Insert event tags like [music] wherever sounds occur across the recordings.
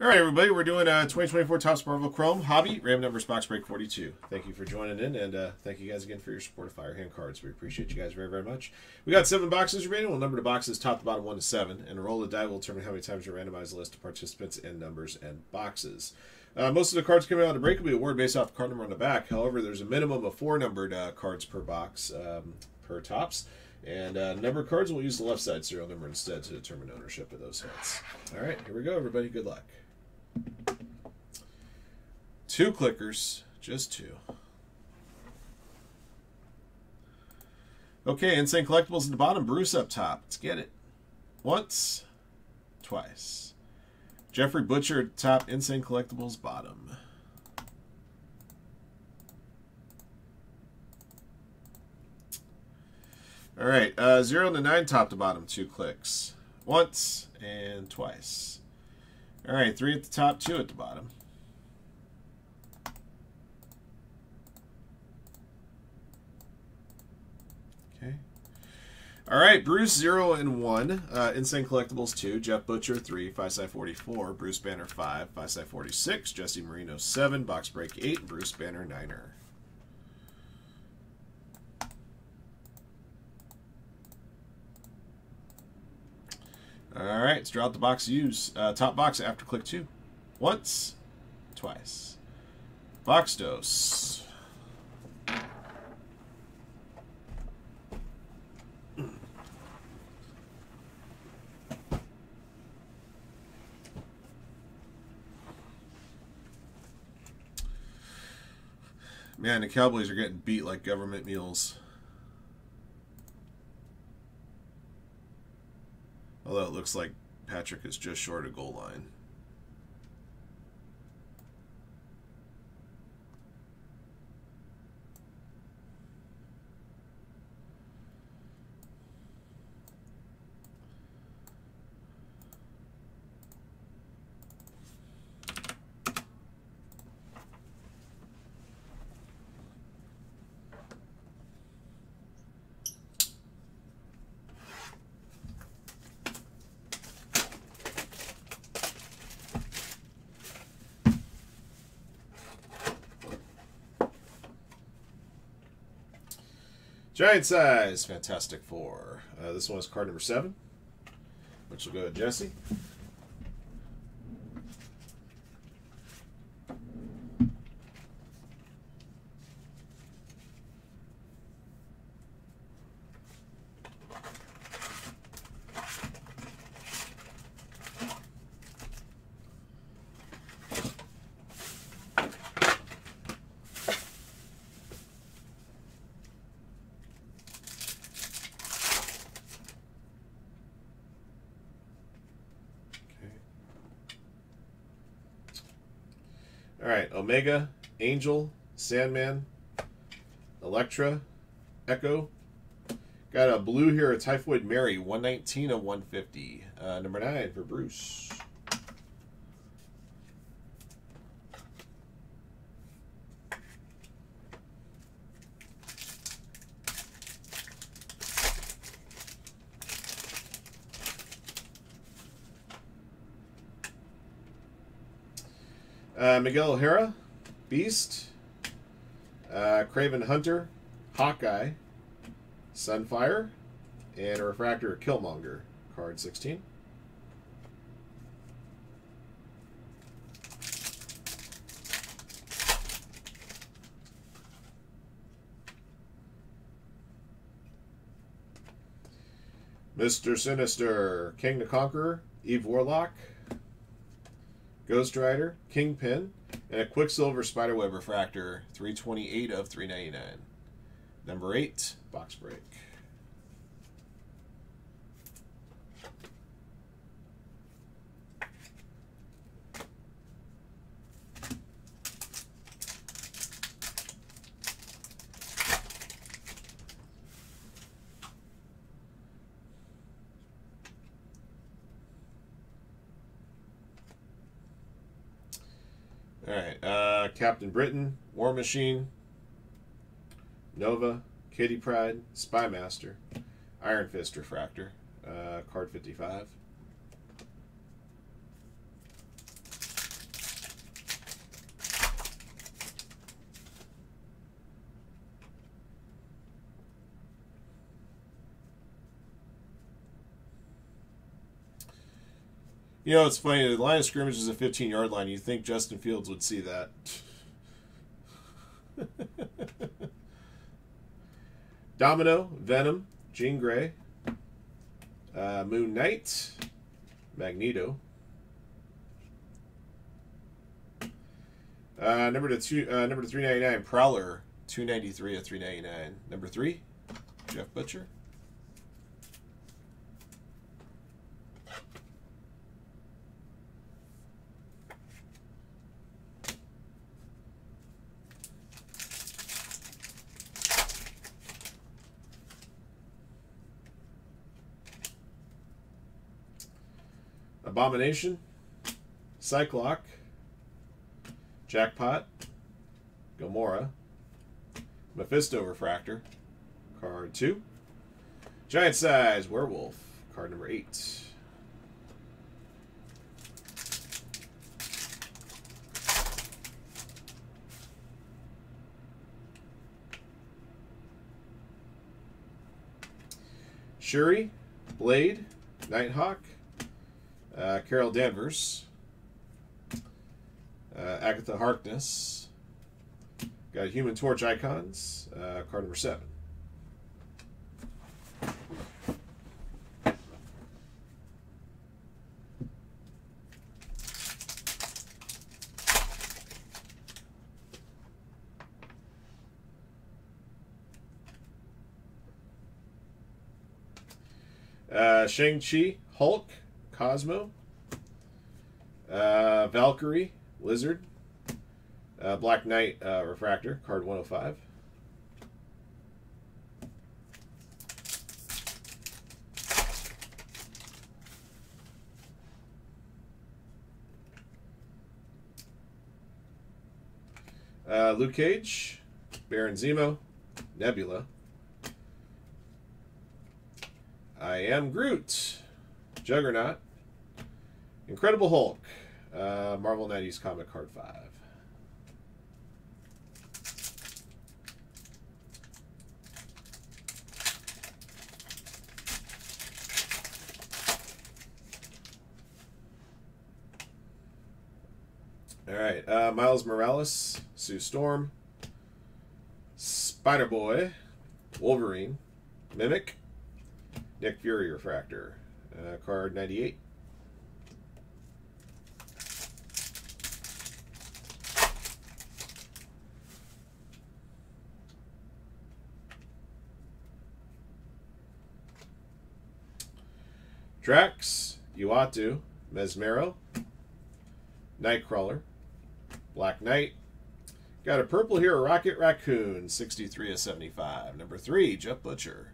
All right, everybody, we're doing a 2024 Topps Marvel Chrome Hobby Random Numbers Box Break 42. Thank you for joining in, and uh, thank you guys again for your support of Firehand Cards. We appreciate you guys very, very much. We got seven boxes remaining. We'll number the boxes top to bottom, one to seven, and a roll of die will determine how many times you randomize the list of participants and numbers and boxes. Uh, most of the cards coming out of the break will be awarded based off the card number on the back. However, there's a minimum of four numbered uh, cards per box um, per Topps. And uh, number cards, we'll use the left side serial number instead to determine ownership of those hits. All right, here we go, everybody. Good luck. Two clickers, just two. Okay, Insane Collectibles at the bottom, Bruce up top. Let's get it. Once, twice. Jeffrey Butcher at top, Insane Collectibles bottom. All right, uh, zero to nine, top to bottom, two clicks. Once and twice. All right, three at the top, two at the bottom. Okay. All right, Bruce zero and one, uh, Insane Collectibles two, Jeff Butcher three, Side forty four, Bruce Banner five, Side forty six, Jesse Marino seven, Box Break eight, Bruce Banner niner. All right, let's draw out the box use. Uh, top box after click two. Once, twice. Box dose. Man, the Cowboys are getting beat like government mules. Although it looks like Patrick is just short of goal line. Giant size, Fantastic Four. Uh, this one is card number seven, which will go to Jesse. All right, Omega, Angel, Sandman, Elektra, Echo. Got a blue here, a Typhoid Mary, 119 of 150. Uh, number nine for Bruce. Uh, Miguel O'Hara, Beast, uh, Kraven Hunter, Hawkeye, Sunfire, and a Refractor Killmonger, card 16. Mr. Sinister, Kang the Conqueror, Eve Warlock, Ghost Rider, Kingpin, and a Quicksilver Spiderweb Refractor, 328 of 399. Number 8, box break. All right, uh, Captain Britain, War Machine, Nova, Kitty Pryde, Spy Master, Iron Fist Refractor, uh, card 55. You know, it's funny. The line of scrimmage is a 15 yard line. You think Justin Fields would see that? [laughs] Domino, Venom, Jean Grey, uh, Moon Knight, Magneto. Uh, number to two, uh, number to three ninety nine, Prowler, two ninety three at three ninety nine. Number three, Jeff Butcher. Abomination, Psylocke, Jackpot, Gamora, Mephisto Refractor, card two, Giant Size Werewolf, card number eight. Shuri, Blade, Nighthawk, uh, Carol Danvers, uh, Agatha Harkness. Got Human Torch icons, uh, card number seven. Uh, Shang-Chi, Hulk, Cosmo, uh, Valkyrie, Lizard, uh, Black Knight, uh, Refractor, card 105. Uh, Luke Cage, Baron Zemo, Nebula. I am Groot, Juggernaut, Incredible Hulk, uh, Marvel 90s Comic Card 5. All right, uh, Miles Morales, Sue Storm, Spider Boy, Wolverine, Mimic, Nick Fury Refractor, uh, card 98. Drax, Uatu, Mesmero, Nightcrawler, Black Knight. Got a purple here, Rocket Raccoon, 63 of 75. Number three, Jeff Butcher.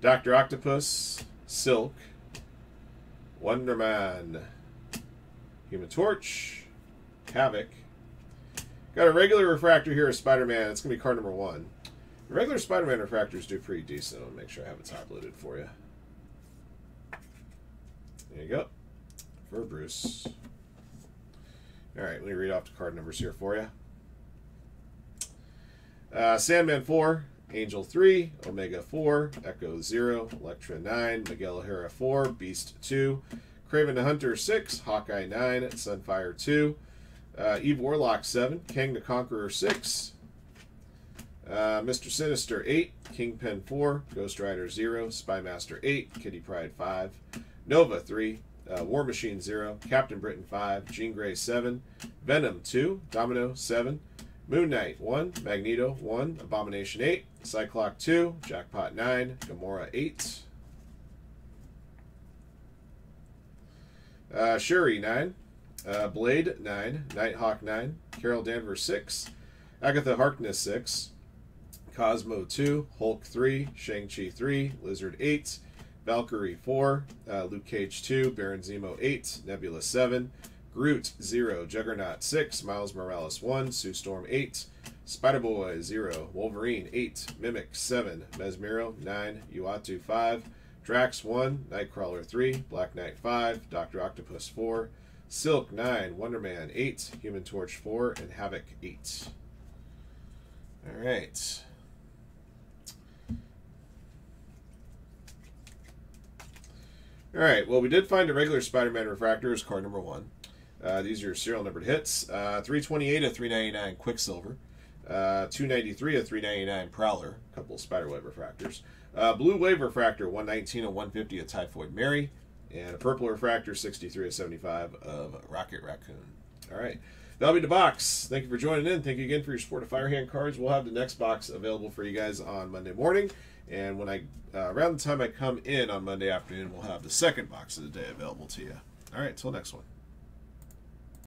Dr. Octopus, Silk, Wonder Man, Human Torch, Havoc. Got a regular refractor here of Spider-Man. It's going to be card number one. Regular Spider-Man refractors do pretty decent. I'll make sure I have it top loaded for you. There you go. For Bruce. All right, let me read off the card numbers here for you. Uh, Sandman 4, Angel 3, Omega 4, Echo 0, Elektra 9, Miguel O'Hara 4, Beast 2, Kraven the Hunter 6, Hawkeye 9, Sunfire 2, uh, Eve Warlock 7, Kang the Conqueror 6, uh, Mr. Sinister 8, Kingpin 4, Ghost Rider 0, Spymaster 8, Kitty Pryde 5, Nova 3, uh, War Machine 0, Captain Britain 5, Jean Grey 7, Venom 2, Domino 7, Moon Knight 1, Magneto 1, Abomination 8, Psylocke 2, Jackpot 9, Gamora 8, uh, Shuri 9, uh, Blade 9, Nighthawk 9, Carol Danvers 6, Agatha Harkness 6, Cosmo 2, Hulk 3, Shang-Chi 3, Lizard 8, Valkyrie 4, uh, Luke Cage 2, Baron Zemo 8, Nebula 7, Groot 0, Juggernaut 6, Miles Morales 1, Sue Storm 8, Spider Boy 0, Wolverine 8, Mimic 7, Mesmero 9, Uatu 5, Drax 1, Nightcrawler 3, Black Knight 5, Dr. Octopus 4, Silk 9, Wonder Man 8, Human Torch 4, and Havoc 8. All right. All right. Well, we did find a regular Spider-Man refractor as card number one. Uh, these are serial numbered hits. Uh, 328 of 399 Quicksilver. Uh, 293 of 399 Prowler. A couple of Spiderweb refractors. Uh, blue Wave refractor 119 of 150 of Typhoid Mary. And a purple refractor 63 of 75 of Rocket Raccoon. All right. That'll be the box. Thank you for joining in. Thank you again for your support of Firehand cards. We'll have the next box available for you guys on Monday morning. And when I uh, around the time I come in on Monday afternoon, we'll have the second box of the day available to you. All right, till next one.